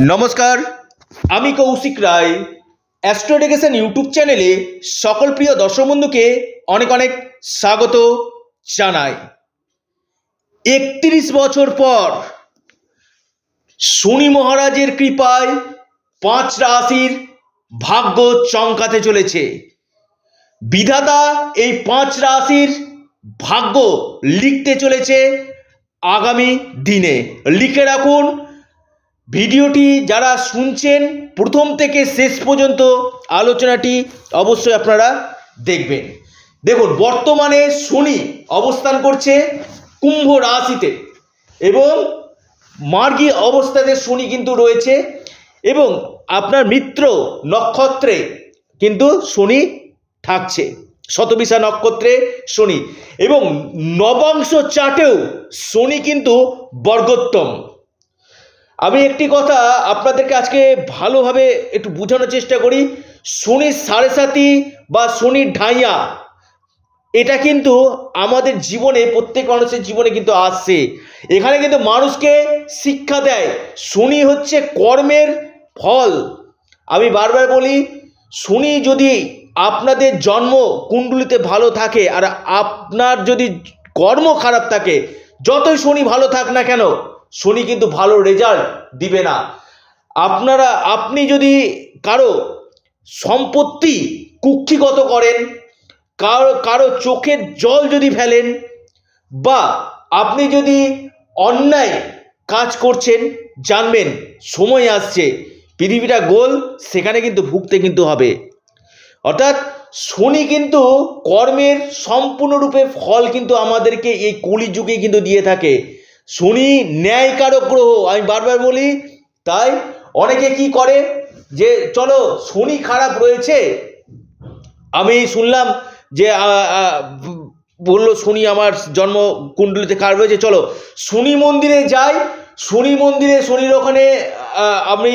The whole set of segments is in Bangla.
নমস্কার, আমি কৌশিক রায়। অ্যাস্ট্রোডেকেশন ইউটিউব চ্যানেলে সকল প্রিয় দর্শক বন্ধুকে অনেক অনেক স্বাগত জানাই। একত্রিশ বছর পর শনি মহারাজের কৃপায় পাঁচ রাশির ভাগ্য চমকাতে চলেছে। বিধাতা এই পাঁচ রাশির ভাগ্য লিখতে চলেছে আগামী দিনে। লিখে রাখুন ভিডিওটি যারা শুনছেন, প্রথম থেকে শেষ পর্যন্ত আলোচনাটি অবশ্যই আপনারা দেখবেন। দেখুন, বর্তমানে শনি অবস্থান করছে কুম্ভ রাশিতে এবং মার্গী অবস্থাতে শনি কিন্তু রয়েছে এবং আপনার মিত্র নক্ষত্রে কিন্তু শনি থাকছে। শতবিশা নক্ষত্রে শনি এবং নবাংশ চাটেও শনি কিন্তু বর্গোত্তম। আমি একটি কথা আপনাদেরকে আজকে ভালোভাবে একটু বোঝানোর চেষ্টা করি। শনির সাড়ে সাতি বা শনির ঢাইয়া, এটা কিন্তু আমাদের জীবনে, প্রত্যেক মানুষের জীবনে কিন্তু আসছে। এখানে কিন্তু মানুষকে শিক্ষা দেয়, শনি হচ্ছে কর্মের ফল। আমি বারবার বলি, শনি যদি আপনাদের জন্ম কুণ্ডলিতে ভালো থাকে আর আপনার যদি কর্ম খারাপ থাকে, যতই শনি ভালো থাক না কেন শনি কিন্তু ভালো রেজাল্ট দিবে না। আপনারা, আপনি যদি কারও সম্পত্তি কুক্ষিগত করেন, কারও কারও চোখের জল যদি ফেলেন, বা আপনি যদি অন্যায় কাজ করছেন, জানবেন, সময় আসছে, পৃথিবীটা গোল, সেখানে কিন্তু ভুগতে কিন্তু হবে। অর্থাৎ শনি কিন্তু কর্মের সম্পূর্ণরূপে ফল কিন্তু আমাদেরকে এই কলিযুগে কিন্তু দিয়ে থাকে। শনি ন্যায়কারক গ্রহ, আমি বারবার বলি, তাই অনেকে কি করে? যে চলো, শনি খারাপ রয়েছে। আমি শুনলাম যে বলল শনি আমার জন্ম কুণ্ডলিতে খারাপ রয়েছে, চলো, শনি মন্দিরে যাই, শনি মন্দিরে শনির ওখানে আমি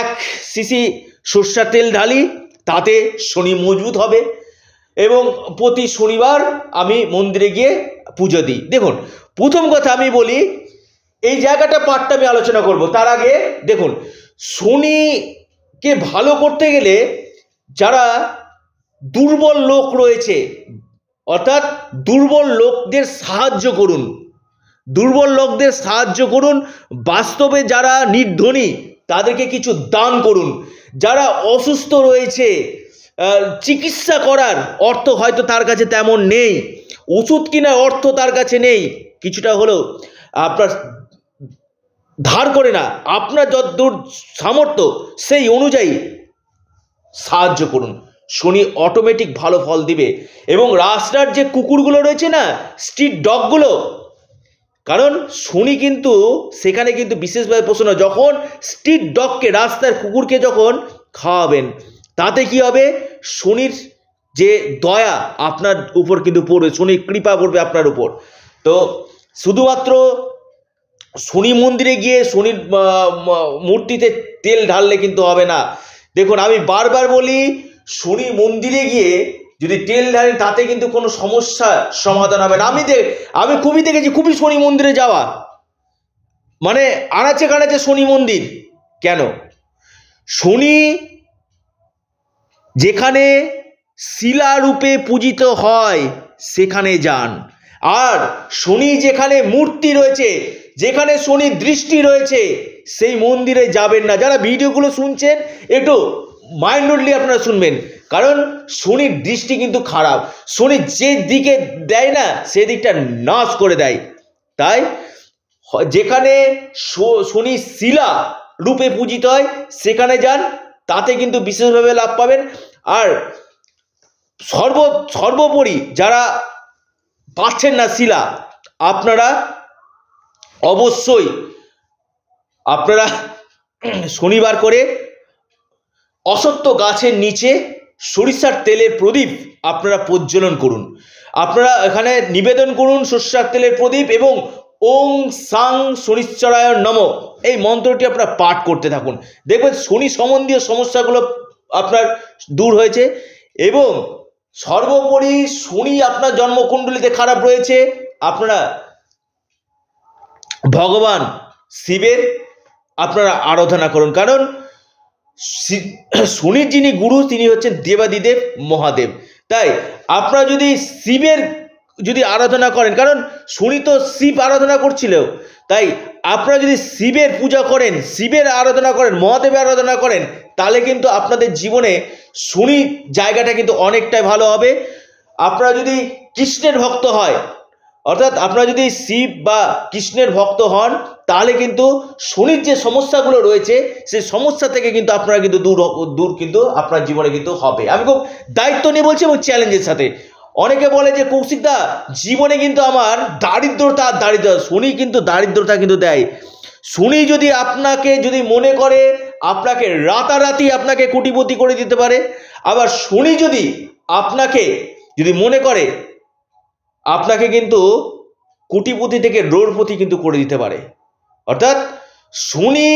এক সিসি সর্ষার তেল ঢালি, তাতে শনি মজবুত হবে এবং প্রতি শনিবার আমি মন্দিরে গিয়ে পুজো দিই। দেখুন প্রথম কথা আমি বলি, এই জায়গাটা পার্টটা আমি আলোচনা করব। তার আগে দেখুন, শনিকে ভালো করতে গেলে যারা দুর্বল লোক রয়েছে, অর্থাৎ দুর্বল লোকদের সাহায্য করুন। দুর্বল লোকদের সাহায্য করুন, বাস্তবে যারা নির্ধনী, তাদেরকে কিছু দান করুন। যারা অসুস্থ রয়েছে চিকিৎসা করার অর্থ হয়তো তার কাছে তেমন নেই। ওষুধ কেনার অর্থ তার কাছে নেই। কিছুটা হলেও আপনার ধার করে না, আপনার যতদূর সামর্থ্য সেই অনুযায়ী সাহায্য করুন। শনি অটোমেটিক ভালো ফল দিবে এবং রাস্তার যে কুকুরগুলো রয়েছে না স্ট্রিট ডগগুলো কারণ শনি কিন্তু সেখানে কিন্তু বিশেষভাবে পোষণ যখন স্ট্রিট ডগকে রাস্তার কুকুরকে যখন খাওয়াবেন, তাতে কি হবে? শনির যে দয়া আপনার উপর কিন্তু পড়বে, শনির কৃপা পড়বে আপনার উপর। তো শুধুমাত্র শনি মন্দিরে গিয়ে শনির মূর্তিতে তেল ঢাললে কিন্তু হবে না। দেখুন, আমি বারবার বলি, শনি মন্দিরে গিয়ে যদি তেল ঢালেন তাতে কিন্তু কোনো সমস্যা সমাধান হবে না। আমি দেখ আমি খুবই দেখেছি, খুবই শনি মন্দিরে যাওয়া। মানে আনাচে কানাচে শনি মন্দির। কেন? শনি যেখানে শিলারূপে পূজিত হয়, সেখানে যান। আর শনি যেখানে মূর্তি রয়েছে, যেখানে শনির দৃষ্টি রয়েছে, সেই মন্দিরে যাবেন না। যারা ভিডিওগুলো শুনছেন, একটু মাইন্ডলি আপনারা শুনবেন। কারণ শনির দৃষ্টি কিন্তু খারাপ। শনি যে দিকে দেয় না সেদিকটা নাশ করে দেয়। তাই যেখানে শনি শিলা রূপে পূজিত হয়, সেখানে যান। তাতে কিন্তু বিশেষভাবে লাভ পাবেন। আর সর্ব, সর্বোপরি যারা পাচ্ছেন না শিলা আপনারা অবশ্যই, আপনারা শনিবার করে অসত্য গাছের নিচে সরিষার তেলের প্রদীপ আপনারা প্রজ্বলন করুন। আপনারা এখানে নিবেদন করুন সরিষার তেলের প্রদীপ এবং ওং সাং শনিশ্চরায় নম। এই মন্ত্রটি আপনারা পাঠ করতে থাকুন। দেখবেন শনি সম্বন্ধীয় সমস্যাগুলো আপনার দূর হয়েছে এবং সর্বোপরি শুনি আপনার জন্মকুণ্ডলিতে খারাপ রয়েছে। আপনারা ভগবান শিবের আপনারা আরাধনা করুন। কারণ শুনি যিনি গুরু, তিনি হচ্ছেন দেবাদিদেব মহাদেব। তাই আপনারা যদি শিবের যদি আরাধনা করেন, কারণ শনি তো শিব আরাধনা করছিল তাই আপনারা যদি শিবের পূজা করেন, শিবের আরাধনা করেন, মহাদেবের আরাধনা করেন, তাহলে কিন্তু আপনাদের জীবনে শনি জায়গাটা কিন্তু অনেকটাই ভালো হবে। আপনারা যদি কৃষ্ণের ভক্ত হয়, অর্থাৎ আপনারা যদি শিব বা কৃষ্ণের ভক্ত হন, তাহলে কিন্তু শনির যে সমস্যাগুলো রয়েছে, সেই সমস্যা থেকে কিন্তু আপনারা কিন্তু দূর দূর কিন্তু আপনার জীবনে কিন্তু হবে। আমি খুব দায়িত্ব নিয়ে বলছি এবং চ্যালেঞ্জের সাথে। অনেকে বলে যে কৌশিকদা জীবনে কিন্তু আমার দারিদ্রতা আর দারিদ্র, শনি কিন্তু দারিদ্রতা কিন্তু দেয়। শনি যদি আপনাকে যদি মনে করে, আপনাকে রাতারাতি আপনাকে কোটিপতি করে দিতে পারে। আবার শনি যদি আপনাকে যদি মনে করে, আপনাকে কিন্তু কোটিপতি থেকে রোড়পতি কিন্তু করে দিতে পারে। অর্থাৎ শনি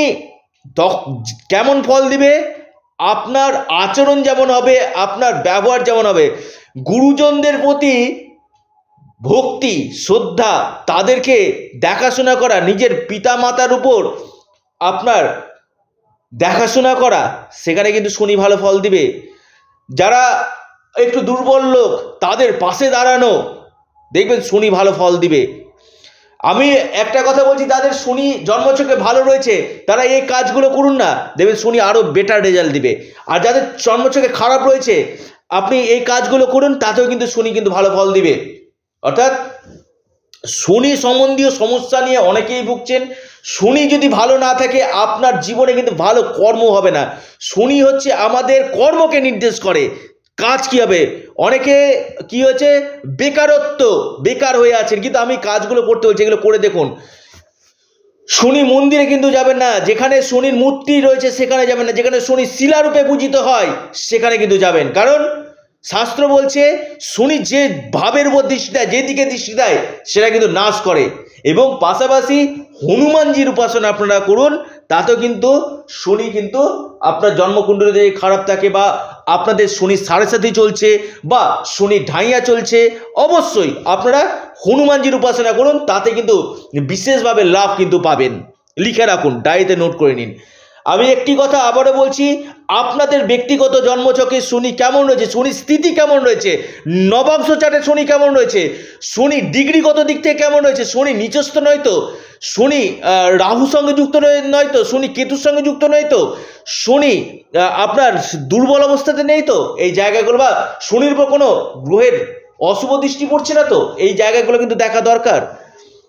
কেমন ফল দিবে? আপনার আচরণ যেমন হবে, আপনার ব্যবহার যেমন হবে, গুরুজনদের প্রতি ভক্তি, শ্রদ্ধা, তাদেরকে দেখাশোনা করা, নিজের পিতা মাতার উপর আপনার দেখাশোনা করা, সেখানে কিন্তু শনি ভালো ফল দিবে। যারা একটু দুর্বল লোক, তাদের পাশে দাঁড়ানো, দেখবেন শনি ভালো ফল দিবে। আমি একটা কথা বলছি, তাদের শনি জন্মছকে ভালো রয়েছে, তারা এই কাজগুলো করুন না। দেখবেন শনি আরও বেটার রেজাল্ট দিবে। আর যাদের জন্মছকে খারাপ রয়েছে, আপনি এই কাজগুলো করুন, তাতেও কিন্তু শনি কিন্তু ভালো ফল দিবে। অর্থাৎ, শনি সম্বন্ধীয় সমস্যা নিয়ে অনেকেই ভুগছেন। শনি যদি ভালো না থাকে, আপনার জীবনে কিন্তু ভালো কর্ম হবে না। শনি হচ্ছে আমাদের কর্মকে নির্দেশ করে। কাজ কি হবে? অনেকে কি হয়েছে? বেকারত্ব, বেকার হয়ে আছেন। কিন্তু আমি কাজগুলো করতে বলছি, এগুলো করে দেখুন। শনি মন্দিরে কিন্তু যাবেন না। যেখানে শনির মূর্তি রয়েছে, সেখানে যাবেন না। যেখানে শনি শিলারূপে পূজিত হয়, সেখানে কিন্তু যাবেন। কারণ শাস্ত্র বলছে, শনি যে ভাবের উপর দৃষ্টি দেয় যেদিকে দৃষ্টি দেয়, সেটা কিন্তু নাশ করে। এবং পাশাপাশি হনুমানজির উপাসনা আপনারা করুন। তাতেও কিন্তু শনি কিন্তু আপনার জন্মকুণ্ডলী যদি খারাপ থাকে বা আপনাদের শনি সাড়ে সাথে চলছে বা শনি ঢাইয়া চলছে, অবশ্যই আপনারা হনুমানজির উপাসনা করুন, তাতে কিন্তু বিশেষভাবে লাভ কিন্তু পাবেন। লিখে রাখুন, ডায়েরিতে নোট করে নিন। আমি একটি কথা আবারও বলছি আপনাদের ব্যক্তিগত জন্মচকে শনি কেমন রয়েছে? শনির স্থিতি কেমন রয়েছে? নবাংশ চাটে শনি কেমন রয়েছে? শনি ডিগ্রিগত দিক থেকে কেমন রয়েছে? শনি নিচস্থ নয় তো? শনি রাহুর সঙ্গে যুক্ত নয়- তো? শনি কেতুর সঙ্গে যুক্ত নয় তো? শনি আপনার দুর্বল অবস্থাতে নেই তো? এই জায়গাগুলো বা শনির উপর কোনো গ্রহের অশুভ দৃষ্টি পড়ছে না তো? এই জায়গাগুলো কিন্তু দেখা দরকার।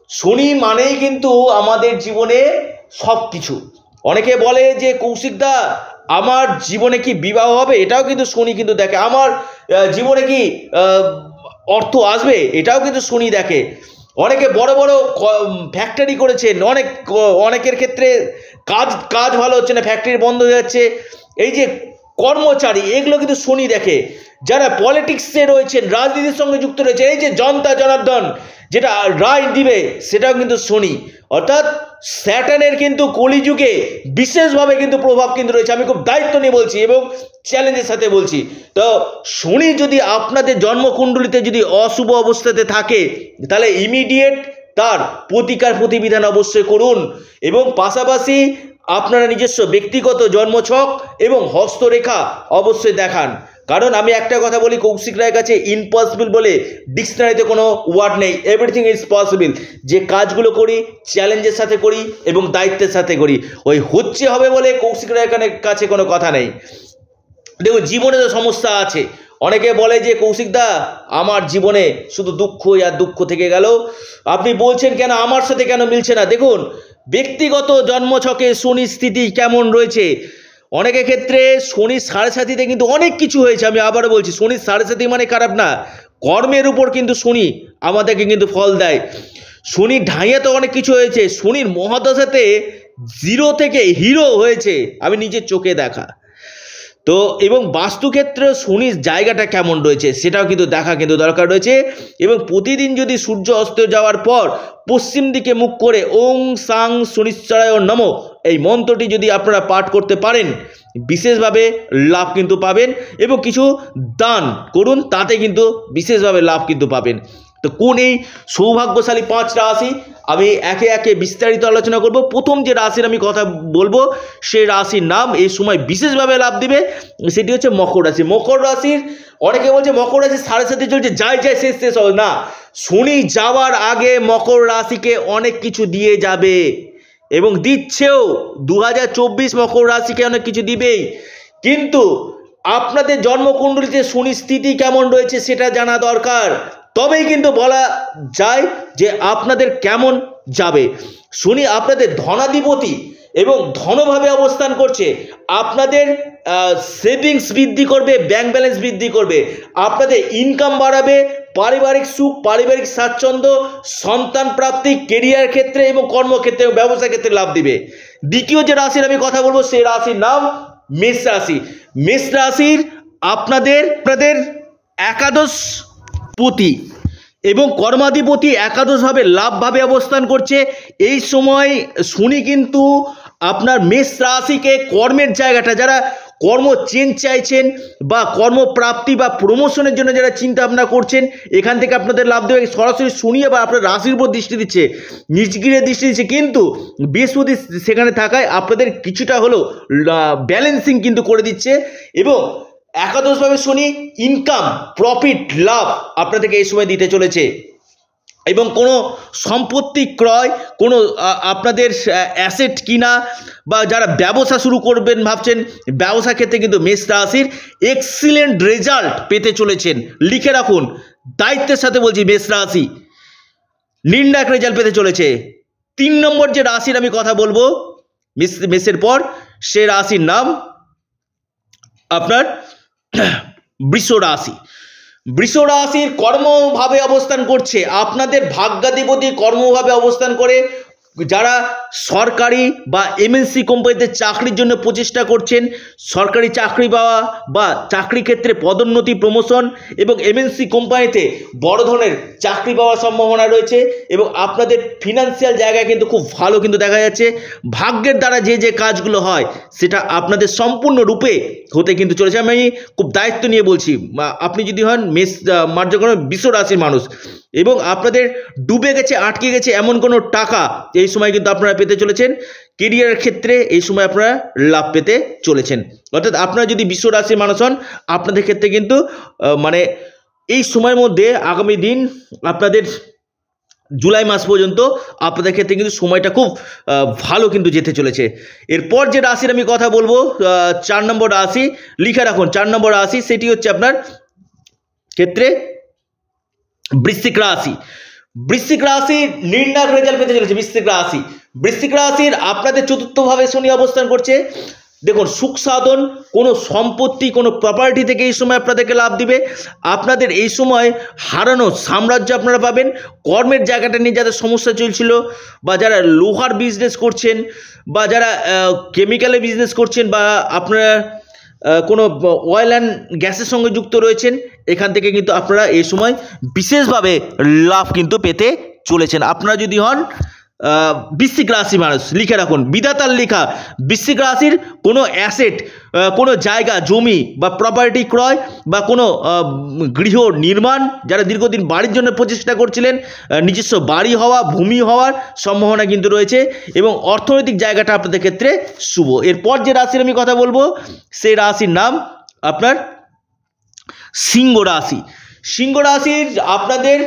শনি মানেই কিন্তু আমাদের জীবনে সব কিছু অনেকে বলে যে কৌশিকদা আমার জীবনে কি বিবাহ হবে? এটাও কিন্তু শনি কিন্তু দেখে। আমার জীবনে কি অর্থ আসবে? এটাও কিন্তু শনি দেখে। অনেকে বড় বড় ফ্যাক্টরি করেছেন। অনেক অনেকের ক্ষেত্রে কাজ কাজ ভালো হচ্ছে না ফ্যাক্টরি বন্ধ হয়ে যাচ্ছে। এই যে কর্মচারী, এগুলো কিন্তু শনি দেখে। যারা পলিটিক্সে রয়েছেন, রাজনীতির সঙ্গে যুক্ত রয়েছে এই যে জনতা জনার্দন, যেটা রায় দিবে, সেটাও কিন্তু শনি। অর্থাৎ স্যাটানের কিন্তু কলিযুগে বিশেষভাবে কিন্তু প্রভাব কিন্তু রয়েছে, আমি খুব দায়িত্ব নিয়ে বলছি এবং চ্যালেঞ্জের সাথে বলছি। তো শনি, যদি আপনাদের জন্মকুণ্ডলিতে যদি অশুভ অবস্থাতে থাকে, তাহলে ইমিডিয়েট তার প্রতিকার প্রতিবিধান অবশ্যই করুন এবং পাশাপাশি আপনারা নিজস্ব ব্যক্তিগত জন্মছক এবং হস্তরেখা অবশ্যই দেখান। কারণ আমি একটা কথা বলি, কৌশিক রায়ের কাছে ইম্পসিবল বলে ডিকশনারিতে কোনো ওয়ার্ড নেই। এভরিথিং ইজ পসিবল যে কাজগুলো করি চ্যালেঞ্জের সাথে করি এবং দায়িত্বের সাথে করি। ওই হচ্ছে হবে বলে কৌশিক রায়ের কাছে কোনো কথা নেই। দেখুন, জীবনে তো সমস্যা আছে। অনেকে বলে যে কৌশিকদা আমার জীবনে শুধু দুঃখ আর দুঃখ থেকে গেল। আপনি বলছেন কেন, আমার সাথে কেন মিলছে না? দেখুন, ব্যক্তিগত জন্মছকে শনি স্থিতি কেমন রয়েছে? অনেকের ক্ষেত্রে শনির সাড়ে সাথীতে কিন্তু অনেক কিছু হয়েছে, আমি আবারও বলছি শনির সাড়ে সাথী মানে খারাপ না। কর্মের উপর কিন্তু শনি আমাদেরকে কিন্তু ফল দেয়। শনির ঢাইয়া তো অনেক কিছু হয়েছে, শনির মহাদশাতে জিরো থেকে হিরো হয়েছে, আমি নিজের চোখে দেখা। তো এবং বাস্তুক্ষেত্রে শনির জায়গাটা কেমন রয়েছে, সেটাও কিন্তু দেখা কিন্তু দরকার রয়েছে। এবং প্রতিদিন যদি সূর্য অস্ত যাওয়ার পর পশ্চিম দিকে মুখ করে ওং সাং শনিশ্চরায় নম এই মন্ত্রটি যদি আপনারা পাঠ করতে পারেন, বিশেষভাবে লাভ কিন্তু পাবেন এবং কিছু দান করুন, তাতে কিন্তু বিশেষভাবে লাভ কিন্তু পাবেন। তো কোন এই সৌভাগ্যশালী পাঁচ রাশি, আমি একে একে বিস্তারিত আলোচনা করব। প্রথম যে রাশির আমি কথা বলব সেই রাশির নাম এই সময় বিশেষভাবে লাভ দিবে, সেটি হচ্ছে মকর রাশি। মকর রাশির, অনেকে বলছে মকর রাশি সাড়ে সাথে চলছে, যাই যাই, শেষ শেষ হবে না। শনি যাওয়ার আগে মকর রাশিকে অনেক কিছু দিয়ে যাবে। এবং দিচ্ছেও দু হাজার চব্বিশ মকর রাশিকে অনেক কিছু দিবেই? কিন্তু আপনাদের জন্মকুণ্ডলিতে সুনিস্থিতি স্থিতি কেমন রয়েছে সেটা জানা দরকার। তবেই কিন্তু বলা যায় যে আপনাদের কেমন যাবে। শুনি, আপনাদের ধনাধিপতি এবং ধনভাবে অবস্থান করছে। আপনাদের সেভিংস বৃদ্ধি করবে ব্যাংক ব্যালেন্স বৃদ্ধি করবে। আপনাদের ইনকাম বাড়াবে, পারিবারিক সুখ, পারিবারিক স্বাচ্ছন্দ্য, সন্তান প্রাপ্তি কেরিয়ার ক্ষেত্রে এবং কর্মক্ষেত্রে ব্যবসা ক্ষেত্রে লাভ দিবে। দ্বিতীয় যে রাশির আমি কথা বলব, সেই রাশির নাম মেষ রাশি। মেষ রাশির আপনাদের আপনাদের একাদশ পতি এবং কর্মাধিপতি একাদশভাবে লাভভাবে অবস্থান করছে। এই সময় শনি কিন্তু আপনার মেষ রাশিকে কর্মের জায়গাটা, যারা কর্ম চেঞ্জ চাইছেন বা কর্মপ্রাপ্তি বা প্রমোশনের জন্য যারা চিন্তা ভাবনা করছেন, এখান থেকে আপনাদের লাভ দেবে। সরাসরি শুনিয়ে বা আপনার রাশির উপর দৃষ্টি দিচ্ছে নিজগিরে দৃষ্টি দিচ্ছে। কিন্তু বৃহস্পতি সেখানে থাকায় আপনাদের কিছুটা হলেও ব্যালেন্সিং কিন্তু করে দিচ্ছে। এবং একাদশভাবে শনি ইনকাম প্রফিট লাভ আপনাদেরকে এই সময় দিতে চলেছে। এবং কোনো সম্পত্তি ক্রয়, কোনো আপনাদের অ্যাসেট কিনা বা যারা ব্যবসা শুরু করবেন ভাবছেন, ব্যবসা ক্ষেত্রে কিন্তু মেষ রাশির এক্সিলেন্ট রেজাল্ট পেতে চলেছেন। লিখে রাখুন, দায়িত্বের সাথে বলছি মেষ রাশি। নির্ণায়ক রেজাল্ট পেতে চলেছে। তিন নম্বর যে রাশির আমি কথা বলব, মেষ, মেষের পর, সে রাশির নাম আপনার বৃষ রাশি। রাশির কর্মভাবে অবস্থান করছে। আপনাদের ভাগ্যাধিপতি কর্মভাবে অবস্থান করে যারা সরকারি বা এমএনসি কোম্পানিতে চাকরির জন্য প্রচেষ্টা করছেন, সরকারি চাকরি পাওয়া বা চাকরি ক্ষেত্রে পদোন্নতি প্রমোশন এবং এমএনসি কোম্পানিতে বড় ধরনের চাকরি পাওয়ার সম্ভাবনা রয়েছে এবং আপনাদের ফিনান্সিয়াল জায়গায় কিন্তু খুব ভালো কিন্তু দেখা যাচ্ছে। ভাগ্যের দ্বারা যে যে কাজগুলো হয়, সেটা আপনাদের সম্পূর্ণ রূপে হতে কিন্তু চলেছে। আমি খুব দায়িত্ব নিয়ে বলছি আপনি যদি হন মেস মার্যকরণ বিশ্ব রাশির মানুষ এবং আপনাদের ডুবে গেছে, আটকে গেছে এমন কোনো টাকা এই সময় কিন্তু আপনারা পেতে চলেছেন। কেরিয়ারের ক্ষেত্রে এই সময় আপনারা লাভ পেতে চলেছেন। অর্থাৎ আপনারা যদি বিশ্ব রাশির মানুষ হন, আপনাদের ক্ষেত্রে কিন্তু মানে এই সময়ের মধ্যে আগামী দিন আপনাদের জুলাই মাস পর্যন্ত আপনাদের ক্ষেত্রে কিন্তু সময়টা খুব ভালো কিন্তু যেতে চলেছে। এরপর যে রাশির আমি কথা বলব চার নম্বর রাশি, লিখে রাখুন, চার নম্বর রাশি, সেটি হচ্ছে আপনার ক্ষেত্রে বৃশ্চিক রাশি। বৃশ্চিক রাশি নির্ণায়ক রেজাল্ট পেতে চলেছে, বৃশ্চিক রাশি। বৃশ্চিক রাশির আপনাদের চতুর্থভাবে শনি অবস্থান করছে। দেখুন, সুখ সাধন, কোনো সম্পত্তি, কোনো প্রপার্টি থেকে এই সময় আপনাদেরকে লাভ দিবে। আপনাদের এই সময় হারানো সাম্রাজ্য আপনারা পাবেন। কর্মের জায়গাটা নিয়ে যাদের সমস্যা চলছিল, বা যারা লোহার বিজনেস করছেন, বা যারা কেমিক্যালে বিজনেস করছেন, বা আপনারা কোনো অয়েল অ্যান্ড গ্যাসের সঙ্গে যুক্ত রয়েছেন, এখান থেকে কিন্তু আপনারা এ সময় বিশেষভাবে লাভ কিন্তু পেতে চলেছেন। আপনারা যদি হন বৃশ্চিক রাশি মানুষ, লিখে রাখুন। বিধাতার লেখা, বৃশ্চিক রাশির কোনো অ্যাসেট কোনো জায়গা, জমি বা প্রপার্টি ক্রয় বা কোনো গৃহ নির্মাণ, যারা দীর্ঘদিন বাড়ির জন্য প্রচেষ্টা করছিলেন নিজস্ব বাড়ি হওয়া, ভূমি হওয়ার সম্ভাবনা কিন্তু রয়েছে এবং অর্থনৈতিক জায়গাটা আপনাদের ক্ষেত্রে শুভ। এরপর যে রাশির আমি কথা বলব, সেই রাশির নাম আপনার সিংহ রাশি। সিংহ রাশির আপনাদের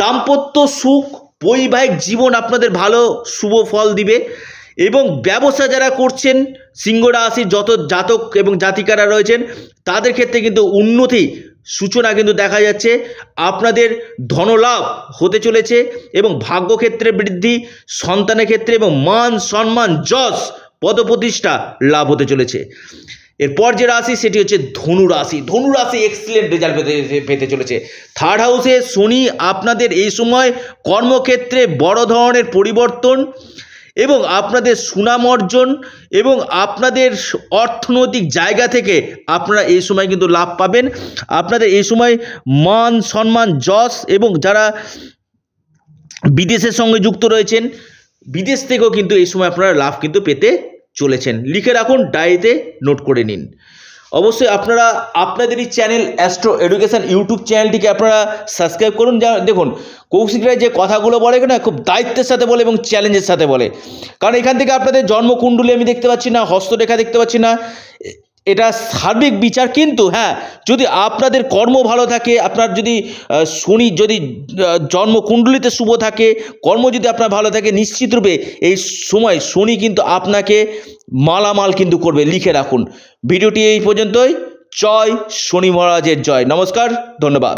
দাম্পত্য সুখ বৈবাহিক জীবন আপনাদের ভালো, শুভ ফল দিবে। এবং ব্যবসা যারা করছেন, সিংহ যত জাতক এবং জাতিকারা রয়েছেন, তাদের ক্ষেত্রে কিন্তু উন্নতি সূচনা কিন্তু দেখা যাচ্ছে। আপনাদের ধনলাভ হতে চলেছে এবং ভাগ্যক্ষেত্রে বৃদ্ধি, সন্তানের ক্ষেত্রে এবং মান সম্মান, যশ, পদপ্রতিষ্ঠা লাভ হতে চলেছে। এরপর যে রাশি, সেটি হচ্ছে ধনু রাশি। ধনু রাশি এক্সিলেন্ট রেজাল্ট পেতে পেতে চলেছে। থার্ড হাউসে শনি আপনাদের এই সময় কর্মক্ষেত্রে বড় ধরনের পরিবর্তন এবং আপনাদের সুনাম অর্জন এবং আপনাদের অর্থনৈতিক জায়গা থেকে আপনারা এই সময় কিন্তু লাভ পাবেন। আপনাদের এই সময় মান, সম্মান, যশ এবং যারা বিদেশের সঙ্গে যুক্ত রয়েছেন, বিদেশ থেকেও কিন্তু এই সময় আপনারা লাভ কিন্তু পেতে চলেছেন। লিখে রাখুন, ডায়েরিতে নোট করে নিন। অবশ্যই আপনারা, আপনাদেরই চ্যানেল অ্যাস্ট্রো এডুকেশান ইউটিউব চ্যানেলটিকে আপনারা সাবস্ক্রাইব করুন। যা, দেখুন, কৌশিক রায় যে কথাগুলো বলে না খুব দায়িত্বের সাথে বলে এবং চ্যালেঞ্জের সাথে বলে। কারণ এখান থেকে আপনাদের জন্মকুণ্ডলী আমি দেখতে পাচ্ছি না, হস্তরেখা দেখতে পাচ্ছি না। এটা সার্বিক বিচার, কিন্তু হ্যাঁ যদি আপনাদের কর্ম ভালো থাকে, আপনার যদি শনি যদি জন্ম জন্মকুণ্ডলিতে শুভ থাকে, কর্ম যদি আপনার ভালো থাকে নিশ্চিতরূপে এই সময় শনি কিন্তু আপনাকে মালামাল কিন্তু করবে, লিখে রাখুন। ভিডিওটি এই পর্যন্তই। জয় শনি মহারাজের জয়। নমস্কার, ধন্যবাদ।